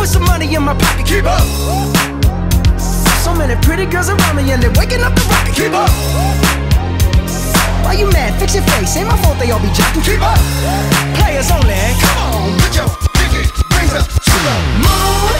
With some money in my pocket. Keep up. So many pretty girls around me and they're waking up the rocket. Keep up. Why you mad? Fix your face. Ain't my fault they all be jocking. Keep up. Players only. Come on, put your pinky rings up to the moon.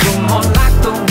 on like the